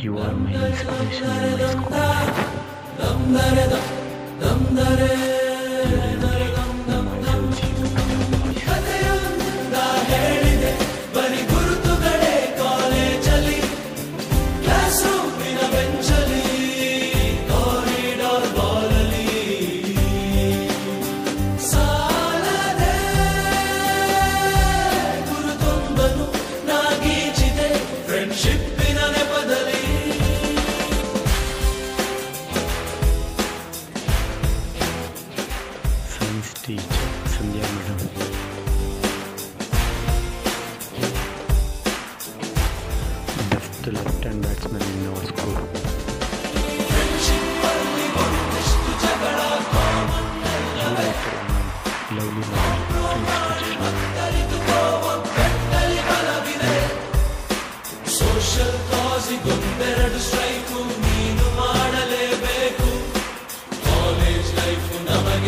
You are my inspiration in my school from stage Sandhya madam The left hand batsman in no score. Social cause he couldn't bear to strike.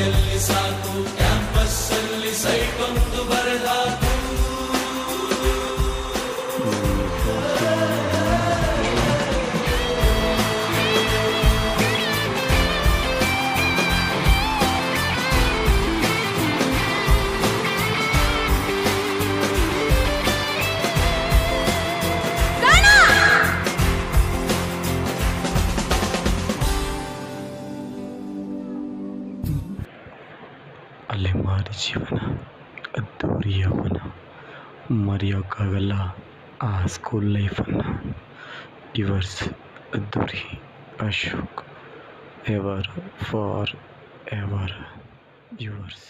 realizar no céu. ಅಲೆಮಾರಿ ಜೀವನ ಅದ್ದೂರಿ ಯೌವನ ಮರೆಯೋಕ್ಕಾಗಲ್ಲ ಆ school ಲೈಫನ್ನು yours ಅದ್ದೂರಿ Ashok ever for ever yours